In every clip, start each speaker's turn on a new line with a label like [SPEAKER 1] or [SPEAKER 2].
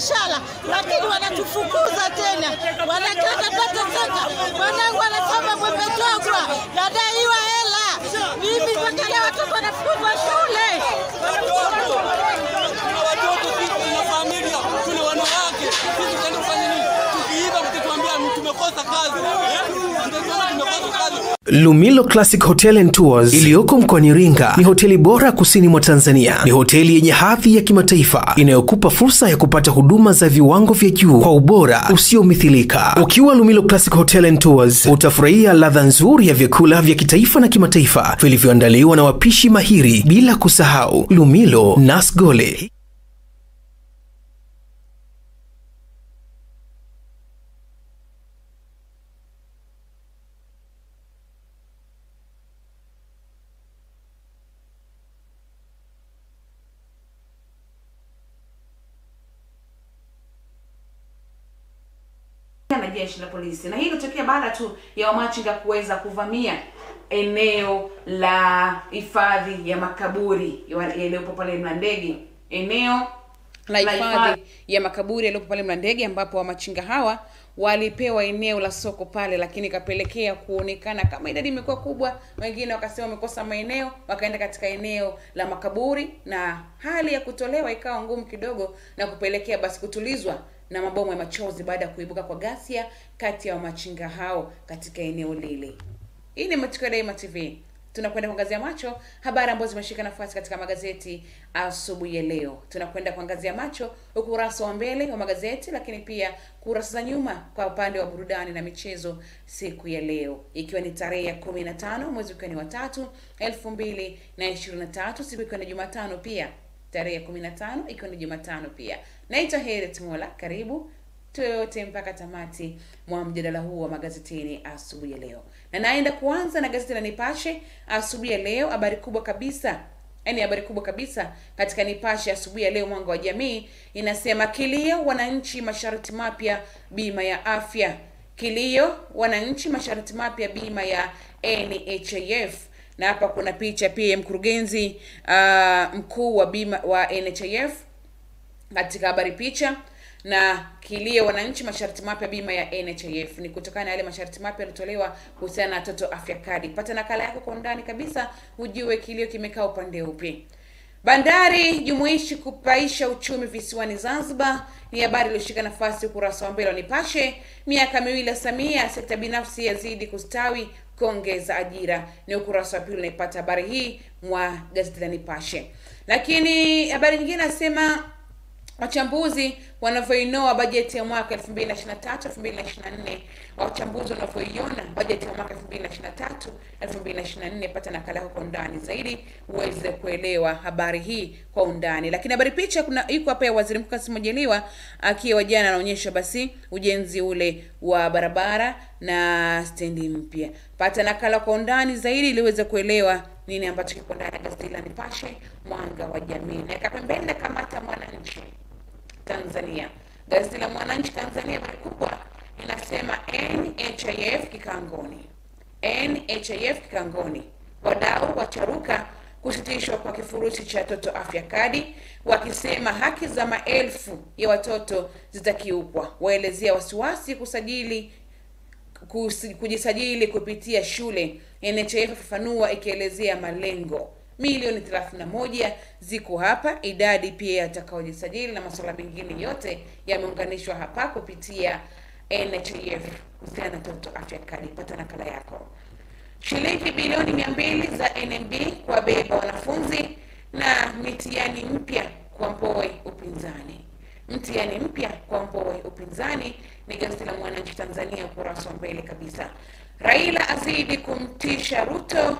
[SPEAKER 1] biashara, lakini wanatufukuza tena, wanakata wanataka twateseka. Mwanangu wanasema Mwembetogwa, nadaiwa hela mimi, mpaka leo watoto wanafukuzwa shule.
[SPEAKER 2] Tuna watoto sisi, familia, tuna wanawake. Sisi tutaenda kufanya nini? Tukiiba mtatuambia tumekosa kazi. Eh?
[SPEAKER 3] Lumilo Classic Hotel and Tours iliyoko mkoani Iringa ni hoteli bora kusini mwa Tanzania. Ni hoteli yenye hadhi ya kimataifa inayokupa fursa ya kupata huduma za viwango vya juu kwa ubora usiomithilika. Ukiwa Lumilo Classic Hotel and Tours utafurahia ladha nzuri ya vyakula vya kitaifa na kimataifa vilivyoandaliwa na wapishi mahiri, bila kusahau Lumilo Nasgole.
[SPEAKER 4] Na jeshi la polisi. Na hii ilitokea baada tu ya wamachinga kuweza kuvamia eneo la hifadhi ya makaburi yaliyopo pale mlandege. Eneo la hifadhi. ya makaburi yaliyopo pale mlandege ambapo wamachinga hawa walipewa eneo la soko pale lakini ikapelekea kuonekana kama idadi imekuwa kubwa. Wengine wakasema wamekosa maeneo wakaenda katika eneo la makaburi na hali ya kutolewa ikawa ngumu kidogo na kupelekea basi kutulizwa na mabomu ya machozi baada ya kuibuka kwa ghasia kati ya wamachinga hao katika eneo lile. Hii ni matukio ya daima tv tunakwenda kuangazia macho habari ambazo zimeshika nafasi katika magazeti asubuhi ya leo. Tunakwenda kuangazia macho ukurasa wa mbele wa magazeti lakini pia kurasa za nyuma kwa upande wa burudani na michezo siku ya leo. Ikiwa ni tarehe ya kumi na tano mwezi ukiwa ni wa tatu mbili na ishirini na tatu siku ikiwa ni jumatano pia tarehe ya kumi na tano ikiwa ni jumatano pia. Naitwa heret mola karibu. Tuyoyote mpaka tamati mwa mjadala huu wa magazetini asubuhi ya leo. Na naenda kuanza na gazeti la nipashe asubuhi ya leo. Habari kubwa kabisa yaani habari kubwa kabisa katika nipashe asubuhi ya leo mwanga wa jamii inasema kilio wananchi masharti mapya bima ya afya. Kilio wananchi masharti mapya bima ya nhif na hapa kuna picha pia ya mkurugenzi uh, mkuu wa bima wa nhif katika habari picha. Na kilio wananchi masharti mapya bima ya nhif ni kutokana na yale masharti mapya yaliotolewa kuhusiana na toto afya kadi. Pata nakala yako kwa undani kabisa hujue kilio kimekaa upande upi bandari jumuishi kupaisha uchumi visiwani zanzibar. Ni habari iliyoshika nafasi ukurasa wa mbele wa nipashe. Miaka miwili ya samia sekta binafsi yazidi kustawi kuongeza ajira. Ni ukurasa wa pili unaipata habari hii mwa gazeti la nipashe. Lakini habari nyingine nasema wachambuzi wanavyoinoa bajeti ya mwaka 2023 2024 wachambuzi wanavyoiona bajeti ya mwaka 2023 2024 pata nakala yako kwa undani zaidi uweze kuelewa habari hii kwa undani. Lakini habari picha kuna iko hapa ya waziri mkuu Kassim Majaliwa akiwa jana anaonyesha basi ujenzi ule wa barabara na stendi mpya. Pata nakala kwa undani zaidi ili uweze kuelewa nini ambacho kiko ndani ya gazeti la Nipashe mwanga wa jamii. Na pembeni na kamata mwananchi Tanzania. Gazeti la Mwananchi Tanzania habari kubwa inasema NHIF kikangoni. NHIF kikangoni. Wadau wacharuka kusitishwa kwa kifurushi cha Toto Afya Kadi, wakisema haki za maelfu ya watoto zitakiukwa. Waelezea wasiwasi kusajili kujisajili kupitia shule. NHIF fafanua ikielezea malengo milioni 31 ziko hapa. Idadi pia yatakaojisajili na masuala mengine yote yameunganishwa hapa kupitia NHIF kuhusiana na Toto Afya Kadi. Pata nakala yako. Shilingi bilioni mia mbili za NMB kwa beba wanafunzi na mitihani mpya kwa Mbowe upinzani. Mtihani mpya kwa Mbowe upinzani ni gazeti la Mwananchi Tanzania ukurasa wa mbele kabisa. Raila azidi kumtisha Ruto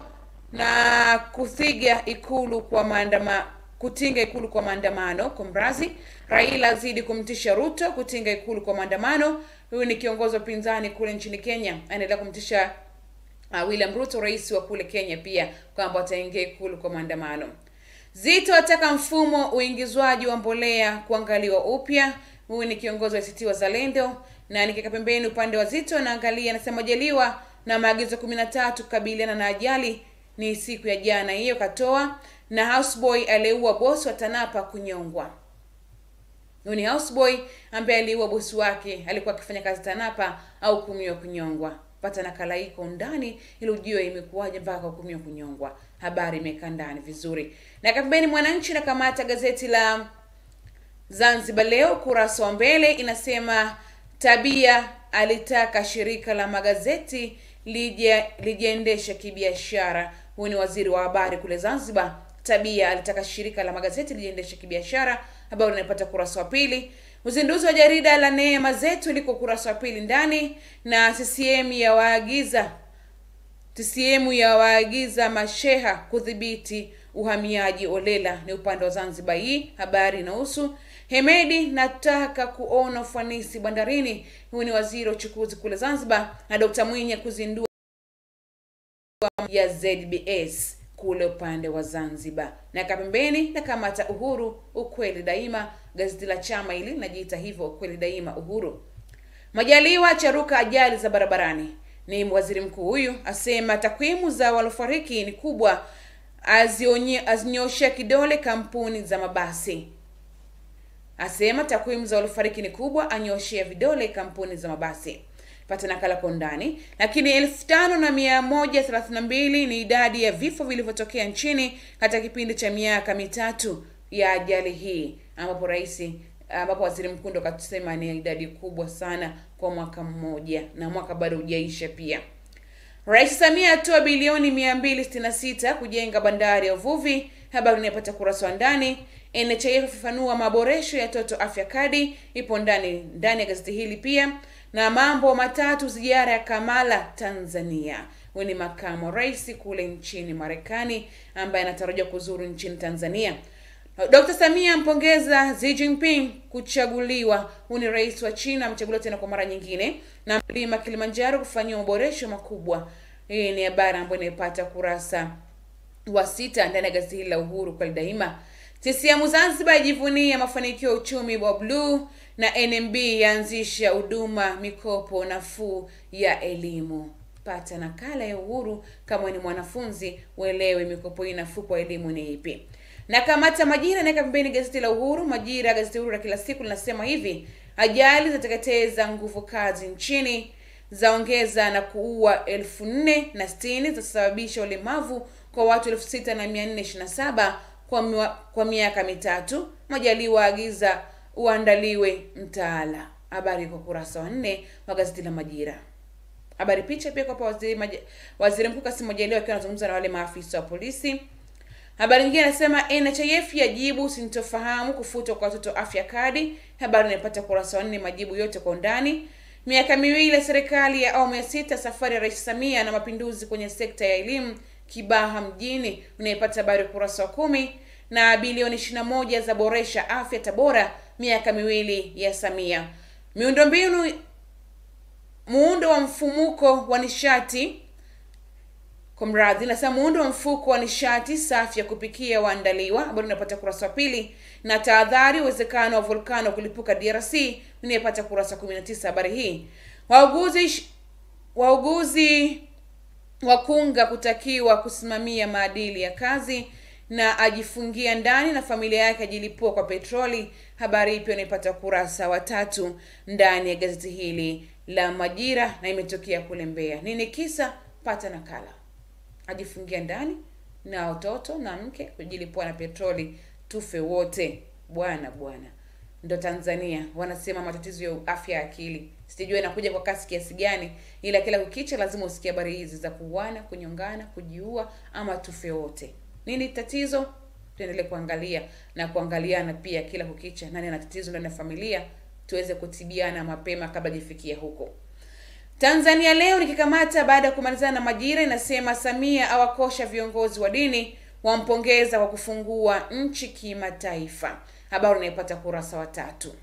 [SPEAKER 4] na kuthiga ikulu kwa maandama kutinga ikulu kwa maandamano kumrazi raila azidi kumtisha ruto kutinga ikulu kwa maandamano. Huyu ni kiongozi wa upinzani kule nchini kenya. Anaendelea kumtisha uh, william ruto rais wa kule kenya pia kwamba ataingia ikulu kwa maandamano. Zito ataka mfumo uingizwaji wa mbolea kuangaliwa upya. Huyu ni kiongozi wa ACT Wazalendo. Na nikika pembeni upande wa Zito naangalia anasema Majaliwa na maagizo kumi na tatu kukabiliana na ajali ni siku ya jana hiyo katoa na houseboy aliyeua bosi wa TANAPA kunyongwa. huyu ni houseboy ambaye aliua bosi wake alikuwa akifanya kazi tanapa au kumiwa kunyongwa. Pata nakala hii kwa undani ili ujue imekuwaje mpaka kuhukumiwa kunyongwa. Habari imekaa ndani vizuri. Na kapembeni mwananchi na kamata gazeti la zanzibar leo kurasa wa mbele inasema tabia alitaka shirika la magazeti lije lijiendeshe kibiashara huyu ni waziri wa habari kule zanzibar. Tabia alitaka shirika la magazeti lijiendeshe kibiashara ambayo linapata kurasa wa pili. Uzinduzi wa jarida la neema zetu liko kurasa wa pili ndani na ccm ya waagiza tcm ya waagiza masheha kudhibiti uhamiaji olela. Ni upande wa zanzibar hii habari inahusu hemedi nataka kuona ufanisi bandarini. Huyu ni waziri wa uchukuzi kule zanzibar na dkt mwinyi kuzindua ya zbs kule upande wa zanzibar. Na kapembeni na kamata uhuru ukweli daima gazeti la chama hili linajiita hivyo ukweli daima uhuru. Majaliwa charuka ajali za barabarani. Ni waziri mkuu huyu asema takwimu za walofariki ni kubwa azinyoshea kidole kampuni za mabasi. Asema takwimu za waliofariki ni kubwa anyoshea vidole kampuni za mabasi pata nakala kwa undani. Lakini elfu tano na mia moja thelathini na mbili ni idadi ya vifo vilivyotokea nchini katika kipindi cha miaka mitatu ya ajali hii ambapo rais ambapo waziri mkuu ndo katusema ni idadi kubwa sana kwa mwaka mmoja na mwaka bado hujaisha pia. Rais samia atoa bilioni 266 kujenga bandari ya uvuvi. Habari inayopata kurasa wa ndani nhif fafanua maboresho ya toto afya kadi. Ipo ndani ndani ya gazeti hili pia na mambo matatu ziara ya kamala tanzania huyu ni makamu wa rais kule nchini marekani ambaye anatarajiwa kuzuru nchini tanzania Dr. Samia ampongeza Xi Jinping kuchaguliwa. Huyu ni rais wa China, amechaguliwa tena kwa mara nyingine, na mlima Kilimanjaro kufanyiwa maboresho makubwa. Hii ni habari ambayo inaipata kurasa wa sita ndani ya gazeti hili la Uhuru kwa daima. CCM Zanzibar ijivunia mafanikio ya uchumi wa bluu na NMB yaanzisha huduma mikopo nafuu ya elimu. Pata nakala ya Uhuru kama ni mwanafunzi, uelewe mikopo hii nafuu kwa elimu ni ipi na kamata majira naweka pembeni gazeti la uhuru majira gazeti huru la kila siku linasema hivi ajali zateketeza nguvu kazi nchini zaongeza na kuua elfu nne na sitini zasababisha ulemavu kwa watu elfu sita na mia nne ishiri na saba kwa, mwa- kwa miaka mitatu. Majaliwa agiza uandaliwe mtaala. Habari kwa kurasa wa nne wa gazeti la majira. Habari picha pia kwapa waziri, waziri mkuu Kassim Majaliwa akiwa anazungumza na wale maafisa wa polisi. Habari nyingine anasema nhif yajibu sintofahamu kufutwa kwa watoto afya kadi. Habari inapata kurasa wanne majibu yote kwa undani. Miaka miwili ya serikali ya awamu ya sita safari ya rais samia na mapinduzi kwenye sekta ya elimu kibaha mjini Unaipata habari ukurasa wa kumi na bilioni ishirina moja za boresha afya tabora miaka miwili ya samia. Miundombinu muundo wa mfumuko wa nishati kwa mradhi nasema muundo wa mfuko wa nishati safi ya kupikia waandaliwa ambao unapata kurasa wa pili na tahadhari uwezekano wa volkano kulipuka drc unayepata kurasa kumi na tisa habari hii. Wauguzi wauguzi wakunga kutakiwa kusimamia maadili ya kazi na ajifungia ndani na familia yake ajilipua kwa petroli. Habari hii pia unaipata kurasa wa tatu ndani ya gazeti hili la majira na imetokea kule mbeya. Nini kisa? Pata nakala. Ajifungia ndani na watoto na mke kujilipua na petroli. Tufe wote. Bwana bwana. Ndo tanzania wanasema matatizo ya afya ya akili sijua inakuja kwa kasi kiasi gani ila kila kukicha lazima usikie habari hizi za kuuana kunyongana kujiua ama tufe wote. Nini tatizo? Tuendelee kuangalia na kuangaliana pia kila kukicha nani ana tatizo ndani ya familia tuweze kutibiana mapema kabla jifikia huko. Tanzania leo nikikamata baada ya kumalizana na majira inasema samia awakosha viongozi wa dini wampongeza kwa kufungua nchi kimataifa. Habari unaipata kurasa wa tatu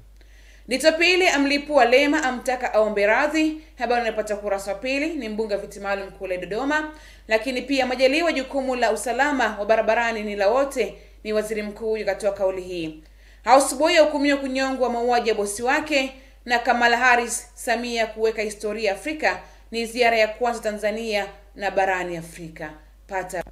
[SPEAKER 4] Dito pili amlipua Lema amtaka aombe radhi. Habari unapata kurasa wa pili. Ni mbunge wa viti maalum kule Dodoma. Lakini pia Majaliwa, jukumu la usalama wa barabarani ni la wote, ni waziri mkuu huyu kauli hii. Houseboy ahukumiwa kunyongwa mauaji ya bosi wake, na Kamala Harris, Samia kuweka historia Afrika, ni ziara ya kwanza Tanzania na barani Afrika. Pata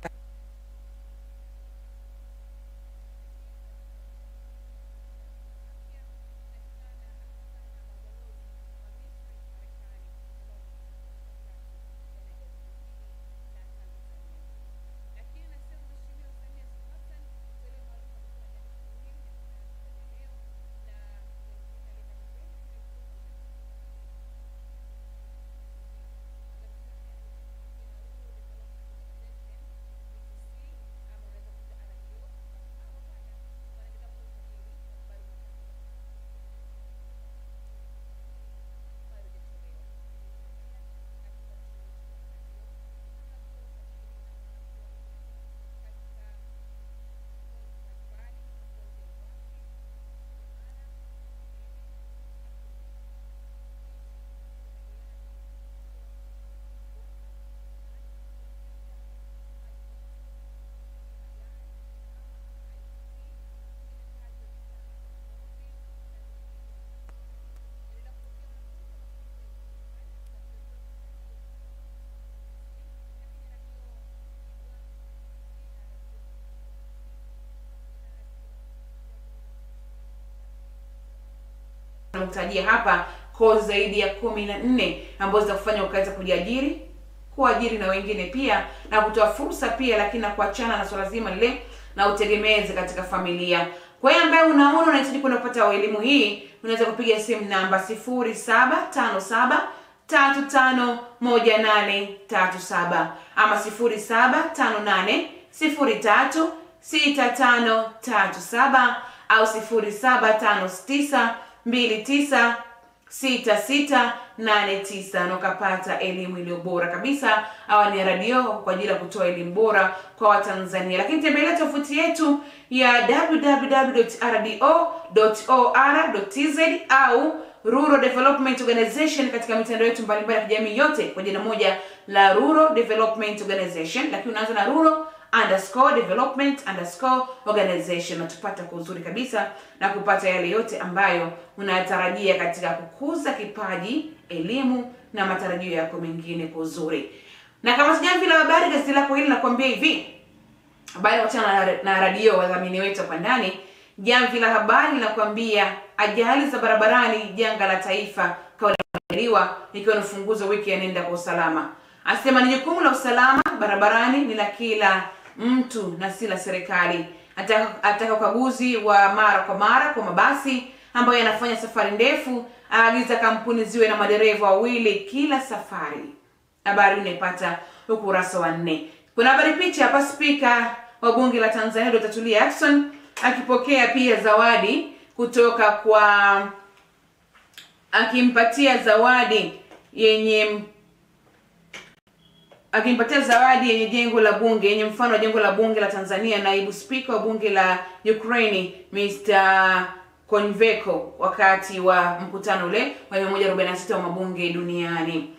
[SPEAKER 4] nimekutajia hapa kozi zaidi ya kumi na nne ambazo zitakufanya ukaweza kujiajiri kuajiri na wengine pia na kutoa fursa pia lakini na kuachana na swala zima lile na utegemezi katika familia. Kwa hiyo ambaye unaona unahitaji kwenda kupata elimu hii unaweza kupiga simu namba sifuri saba tano saba tatu tano moja nane tatu saba ama sifuri saba tano nane sifuri tatu sita tano tatu saba au sifuri saba tano tisa mbili tisa sita sita nane tisa. Na ukapata elimu iliyo bora kabisa. Awani ni radio kwa ajili ya kutoa elimu bora kwa watanzania. Lakini tembelea tofuti yetu ya www.rdo.or.tz au rural development organization katika mitandao yetu mbalimbali ya kijamii yote kwa jina moja la rural development organization. Lakini unaanza na rural underscore development underscore organization. Natupata kwa uzuri kabisa na kupata yale yote ambayo unayatarajia katika kukuza kipaji elimu na matarajio yako mengine kwa uzuri. Na kama sijamvi la habari gazeti lako hili nakwambia hivi. Habari wachana na, radio wadhamini wetu hapa ndani. Jamvi la habari linakwambia ajali za barabarani janga la taifa kaoliwa ikiwa ni ufunguzi wa wiki ya nenda kwa usalama. Asema ni jukumu la usalama barabarani ni la kila mtu na si la serikali. Ataka, ataka ukaguzi wa mara kwa mara kwa mabasi ambayo yanafanya safari ndefu aagiza kampuni ziwe na madereva wawili kila safari. Habari unaipata ukurasa wa nne. Kuna habari picha hapa spika wa bunge la tanzania dr tulia ackson akipokea pia zawadi kutoka kwa akimpatia zawadi yenye akimpatia zawadi yenye jengo la bunge yenye mfano wa jengo la bunge la tanzania naibu spika wa bunge la Ukraine mr konveko wakati wa mkutano ule wa 146 wa mabunge duniani.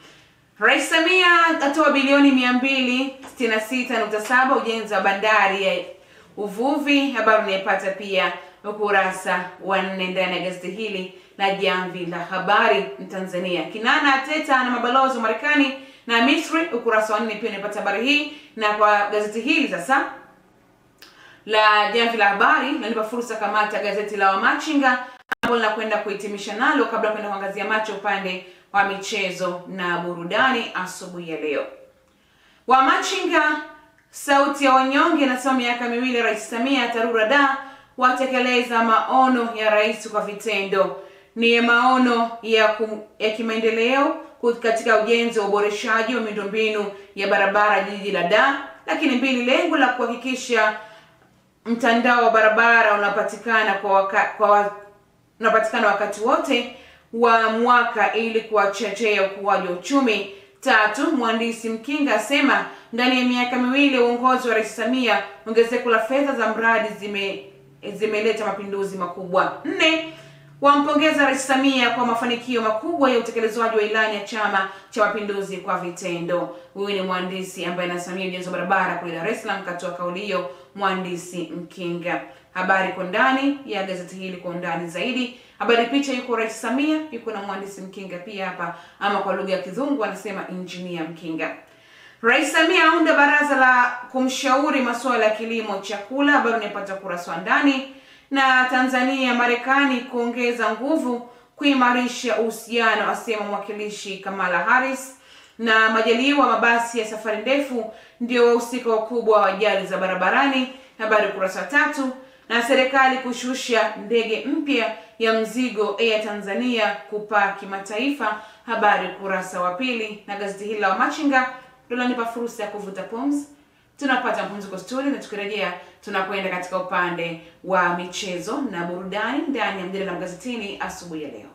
[SPEAKER 4] Rais samia atoa bilioni 266.7 ujenzi wa bandari ya uvuvi habari unaipata pia ukurasa wa nne ndani ya gazeti hili la jamvi la habari tanzania. Kinana Teta na mabalozi wa marekani na misri ukurasa wa nne pia unapata habari hii. Na kwa gazeti hili sasa la jamvi la habari nanipa fursa kamata gazeti la wamachinga ambalo linakwenda kuhitimisha nalo kabla kwenda kuangazia macho upande wa michezo na burudani asubuhi ya leo. Wamachinga sauti ya wanyonge inasema miaka miwili rais samia tarura da watekeleza maono ya rais kwa vitendo ni maono ya, kum, ya kimaendeleo katika ujenzi wa uboreshaji wa miundombinu ya barabara jiji la Dar, lakini mbili lengo la kuhakikisha mtandao wa barabara unapatikana kwa waka, kwa wa, unapatikana wakati wote wa mwaka ili kuwachochea ukuaji wa uchumi. Tatu mhandisi mkinga asema ndani ya miaka miwili uongozi wa rais samia ongezeko la fedha za mradi zime zimeleta mapinduzi makubwa. Nne wampongeza rais samia kwa mafanikio makubwa ya utekelezwaji wa ilani ya chama cha mapinduzi kwa vitendo. Huyu ni mhandisi ambaye anasimamia ujenzi wa barabara kule dar es salaam katoa kauli hiyo mhandisi mkinga. Habari kwa ndani ya gazeti hili kwa undani zaidi. Habari picha yuko rais samia yuko na mhandisi mkinga pia hapa ama kwa lugha ya kizungu anasema injinia mkinga. Rais samia aunda baraza la kumshauri masuala ya kilimo chakula habari unaipata kurasa ndani na tanzania marekani kuongeza nguvu kuimarisha uhusiano asema mwakilishi kamala harris. Na majaliwa mabasi ya safari ndefu ndio wahusika wakubwa wa ajali za barabarani. Habari ukurasa wa tatu. Na serikali kushusha ndege mpya ya mzigo air tanzania kupaa kimataifa. Habari ukurasa wa pili. Na gazeti hili la wamachinga nipa fursa ya kuvuta pumzi tunapata mapumziko stori na tukirejea tunakwenda katika upande wa michezo na burudani ndani ya mjadala magazetini asubuhi ya leo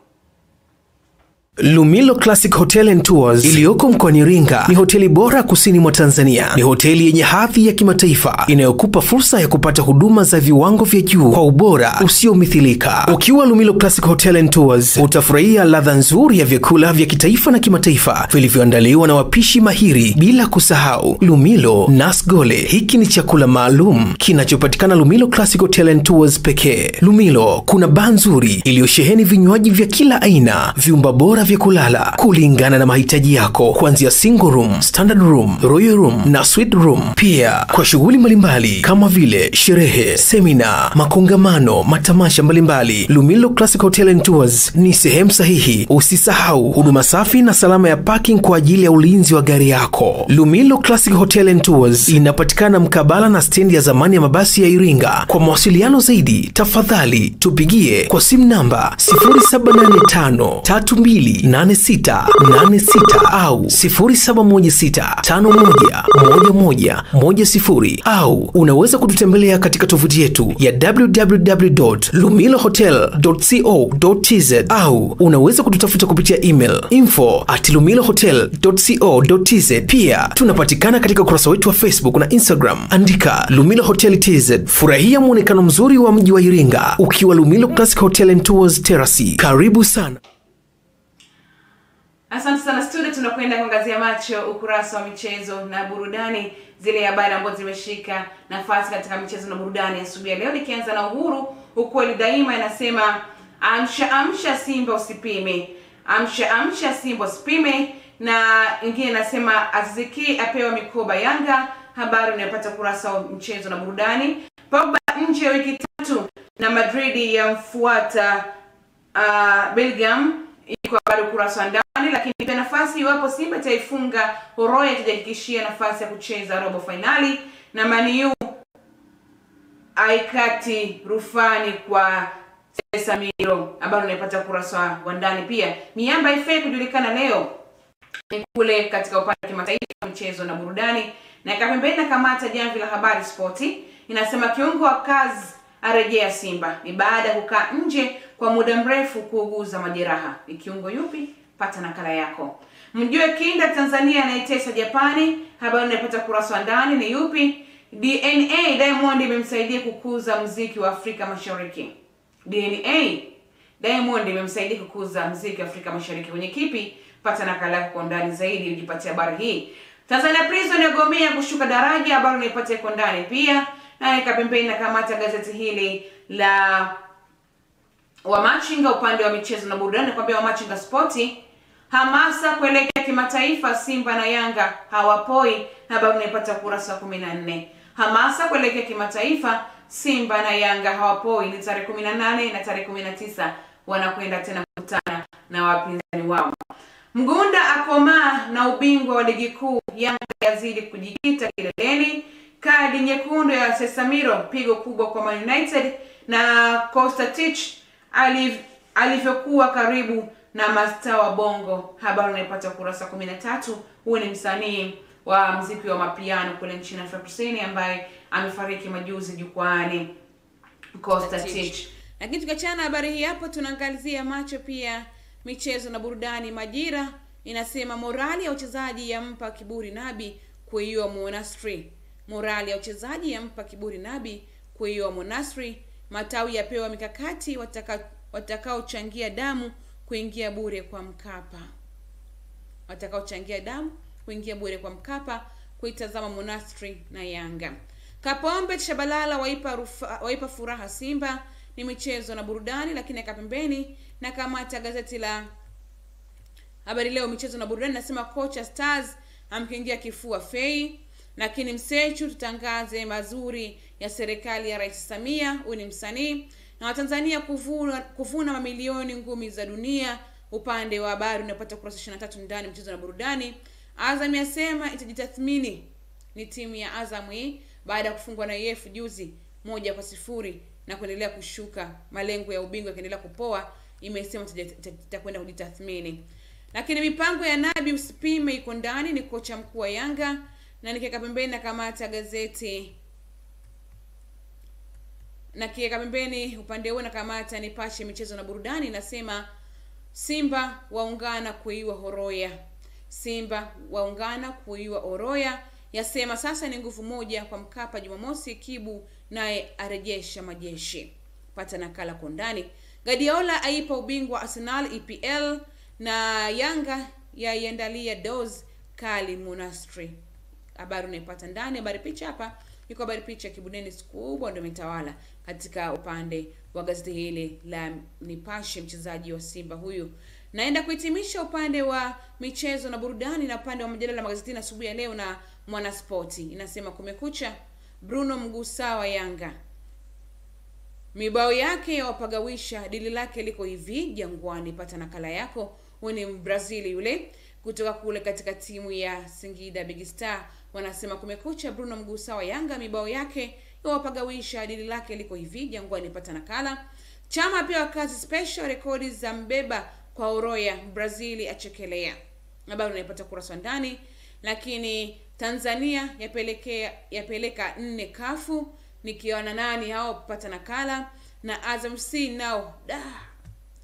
[SPEAKER 3] Lumilo Classic Hotel and Tours iliyoko mkoani Iringa ni hoteli bora kusini mwa Tanzania. Ni hoteli yenye hadhi ya kimataifa inayokupa fursa ya kupata huduma za viwango vya juu kwa ubora usiomithilika. Ukiwa Lumilo Classic Hotel and Tours utafurahia ladha nzuri ya vyakula vya kitaifa na kimataifa vilivyoandaliwa na wapishi mahiri, bila kusahau Lumilo Nasgole. Hiki ni chakula maalum kinachopatikana Lumilo Classic Hotel and Tours pekee. Lumilo kuna baa nzuri iliyosheheni vinywaji vya kila aina, vyumba bora vyumba vya kulala kulingana na mahitaji yako, kuanzia single room, standard room, royal room na suite room. Pia kwa shughuli mbalimbali kama vile sherehe, semina, makongamano, matamasha mbalimbali, Lumilo Classic Hotel and Tours ni sehemu sahihi. Usisahau huduma safi na salama ya parking kwa ajili ya ulinzi wa gari yako. Lumilo Classic Hotel and Tours inapatikana mkabala na stendi ya zamani ya mabasi ya Iringa. Kwa mawasiliano zaidi, tafadhali tupigie kwa simu namba 0785328686 au 0716511110 au unaweza kututembelea katika tovuti yetu ya www.lumilohotel.co.tz au unaweza kututafuta kupitia email info at lumilohotel.co.tz. Pia tunapatikana katika ukurasa wetu wa Facebook na Instagram, andika Lumilo Hotel TZ. Furahia mwonekano mzuri wa mji wa Iringa ukiwa Lumilo Classic Hotel and Tours Terrace. Karibu sana.
[SPEAKER 4] Asante sana studio, tunakwenda kuangazia macho ukurasa wa michezo na burudani, zile habari ambazo zimeshika nafasi katika michezo na burudani asubuhi ya leo, nikianza na Uhuru. Ukweli daima inasema amsha amsha, Simba usipime, amsha amsha, Simba usipime, na ingine inasema Aziziki apewa mikoba Yanga. Habari unayopata ukurasa wa mchezo na burudani. Pogba nje ya wiki tatu na Madrid yamfuata uh, Belgium iko habari ukurasa ndani, lakini pia nafasi iwapo Simba itaifunga Horoya itajihakikishia nafasi ya kucheza robo fainali, na Maniu aikati rufani kwa Samiro, ambalo unaipata ukurasa wa ndani. Pia miamba ife kujulikana leo ni kule katika upande wa kimataifa mchezo na burudani, na ikapembeni na kamata jamvi la habari spoti inasema kiungo wa kazi arejea Simba ni baada ya kukaa nje kwa muda mrefu kuuguza majeraha. Ni kiungo yupi? Pata nakala yako. Mjue kinda Tanzania anayetesa Japani. Habari unayopata kurasa wa ndani ni yupi? DNA Diamond imemsaidia kukuza mziki wa Afrika Mashariki. DNA Diamond imemsaidia kukuza mziki wa Afrika Mashariki kwenye kipi? Pata nakala yako ndani zaidi ujipatie habari hii. Tanzania Prison yagomea kushuka daraja. Habari unaipata kwa ndani pia na nika pembeni na kamata gazeti hili la Wamachinga upande wa michezo na burudani, nakwambia Wamachinga Spoti, hamasa kuelekea kimataifa, Simba na Yanga hawapoi. Habari unaipata kurasa kumi na nne. Hamasa kuelekea kimataifa, Simba na Yanga hawapoi, ni tarehe kumi na nane na tarehe kumi na tisa wanakwenda tena kukutana na wapinzani wao. Mgunda akomaa na ubingwa wa ligi kuu, Yanga yazidi kujikita kileleni kadi nyekundu ya Sesamiro, pigo kubwa kwa Man United na Kostatich aliv, alivyokuwa karibu na masta wa Bongo. Habari unaipata kurasa kumi na tatu. Huyu ni msanii wa mziki wa mapiano kule nchini Afrika Kusini ambaye amefariki majuzi jukwaani, Kostatich. Lakini tukiachana na habari hii hapo, tunaangalizia macho pia michezo na burudani. Majira inasema morali ya uchezaji yampa kiburi Nabi kuiua Monastri morali ya uchezaji yampa kiburi Nabi kuiwa Monasri. Matawi yapewa mikakati watakaochangia wataka damu kuingia bure kwa Mkapa, watakaochangia damu kuingia bure kwa Mkapa kuitazama Monasri na Yanga. Kapombe Shabalala waipa, rufa, waipa furaha Simba. Ni michezo na burudani, lakini aka pembeni na kamata gazeti la Habari Leo michezo na burudani nasema kocha Stars amkiingia kifua Fei lakini Msechu tutangaze mazuri ya serikali ya Rais Samia. Huyu ni msanii na Watanzania kuvuna, kuvuna mamilioni ngumi za dunia. Upande wa habari unapata ukurasa 23 ndani mchezo na burudani. Azam yasema itajitathmini ni timu ya Azam hii baada ya kufungwa na EF juzi moja kwa sifuri na kuendelea kushuka, malengo ya ubingwa yakiendelea kupoa, imesema itakwenda kujitathmini. Lakini mipango ya Nabi usipime iko ndani, ni kocha mkuu wa Yanga na nikiweka pembeni na kamata gazeti na kiweka pembeni upande huo na kamata Nipashe michezo na burudani nasema Simba waungana kuiwa Horoya. Simba waungana kuiwa Horoya, yasema sasa ni nguvu moja kwa Mkapa. Jumamosi Kibu naye arejesha majeshi. Pata nakala kwa ndani. Guardiola aipa ubingwa Arsenal EPL na Yanga yaiandalia dos kali Monastri habari unaipata ndani habari picha hapa iko habari picha ya kibudeni kubwa ndio imetawala katika upande wa gazeti hili la Nipashe, mchezaji wa Simba huyu. Naenda kuhitimisha upande wa michezo na burudani na upande wa mjadala magazetini asubuhi ya leo na Mwanaspoti inasema kumekucha, Bruno Mgusawa Yanga mibao yake yawapagawisha, dili lake liko hivi Jangwani. Pata nakala yako. Huyu ni Brazil yule kutoka kule katika timu ya Singida Big Star, wanasema kumekucha, Bruno Mgusawa Yanga mibao yake yawapagawisha, dili lake liko hivi Jangwani. Pata nakala. Chama pia wakazi special rekodi za mbeba kwa Oroya, Brazili achekelea, habari unaipata kurasa wa ndani. Lakini Tanzania yapelekea yapeleka nne kafu nikiona na nani hao, pata nakala. Na Azam FC nao da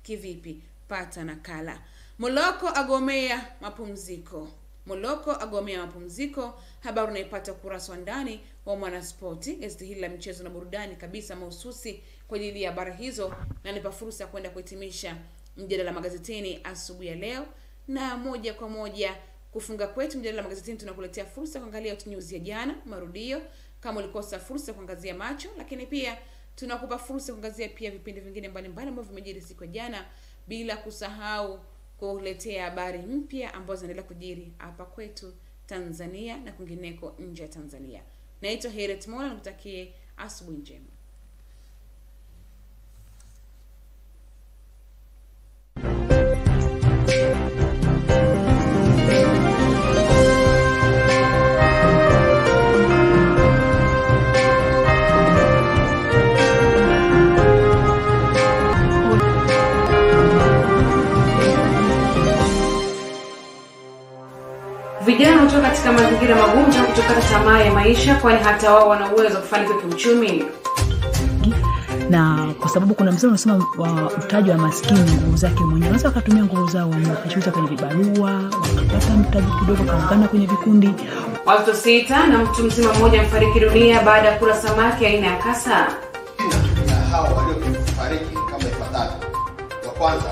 [SPEAKER 4] kivipi? Pata nakala. Moloko agomea mapumziko, Moloko agomea mapumziko, habari unaipata ukurasa wa ndani wa Mwanaspoti, gazeti hili la michezo na burudani kabisa mahususi kwa ajili ya habari hizo, na nipa fursa ya kwenda kuhitimisha mjadala magazetini asubuhi ya leo, na moja kwa moja kufunga kwetu mjadala magazetini, tunakuletea fursa kuangalia news ya jana, marudio. Kama ulikosa fursa kuangazia macho, lakini pia tunakupa fursa kuangazia pia vipindi vingine mbalimbali ambavyo vimejiri siku ya jana, bila kusahau kuletea habari mpya ambazo zinaendelea kujiri hapa kwetu Tanzania na kwingineko nje ya Tanzania. Naitwa Heret Mola, nikutakie asubuhi njema. Vijana hutoka katika mazingira magumu na kutokata tamaa ya maisha, kwani hata wao wana uwezo wa kufanikiwa kiuchumi.
[SPEAKER 5] na kwa sababu kuna msemo unasema wa mtaji wa maskini nguvu zake mwenyewe. Wanaweza wakatumia nguvu zao wenyewe, wakashughulisha kwenye vibarua, wakapata mtaji kidogo, kaungana kwenye vikundi.
[SPEAKER 4] Watoto sita na mtu mzima mmoja amefariki dunia baada ya kula samaki aina ya kasa.
[SPEAKER 6] Hawa hao waliofariki kama ifuatavyo. Wa kwanza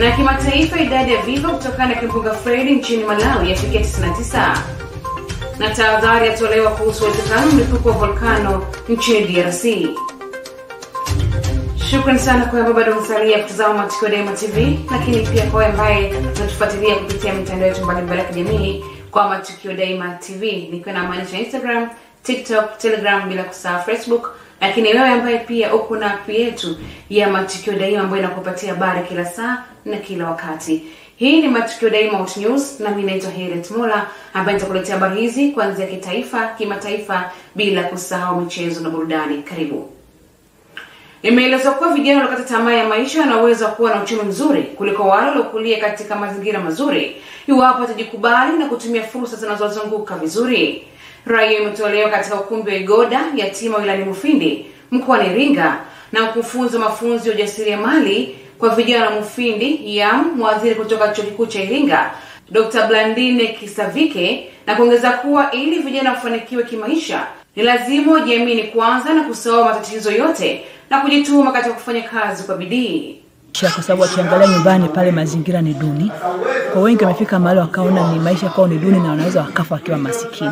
[SPEAKER 4] Na kimataifa, idadi ya vifo kutokana na kimbunga Freddy nchini Malawi yafikia 99 na tahadhari yatolewa kuhusu uwezekano mlipuko wa volkano nchini DRC. Shukrani sana kwa ambao bado msalia kutazama matukio ya Daima TV, lakini pia kwa ambaye unatufuatilia kupitia mitandao yetu mbalimbali ya kijamii kwa matukio Daima TV, nikiwa na maanisha Instagram, TikTok, Telegram, bila kusahau Facebook. Lakini wewe ambaye pia uko na app yetu ya matukio Daima ambayo inakupatia habari kila saa na kila wakati. Hii ni matukio Daima Hot News na mimi naitwa Heret Mola ambaye nitakuletea habari hizi kuanzia kitaifa, kimataifa, bila kusahau michezo na burudani. Karibu. Imeelezwa kuwa vijana waliokata tamaa ya maisha wana uwezo wa kuwa na uchumi mzuri kuliko wale waliokulia katika mazingira mazuri iwapo watajikubali na kutumia fursa zinazozunguka vizuri. Rai imetolewa katika ukumbi wa Igoda yatima wilayani Mufindi mkoani Iringa na mkufunzi wa mafunzo ya ujasiriamali kwa vijana wa Mufindi YAM mwadhiri kutoka chuo kikuu cha Iringa Dr. Blandine Kisavike na kuongeza kuwa ili vijana wafanikiwe kimaisha ni lazima wajiamini kwanza na kusahau matatizo yote na kujituma katika kufanya kazi kwa bidii.
[SPEAKER 5] Kwa sababu wakiangalia nyumbani pale mazingira ni duni, kwa wengi wamefika mahali wakaona ni maisha kwao ni duni na wanaweza wakafa wakiwa masikini.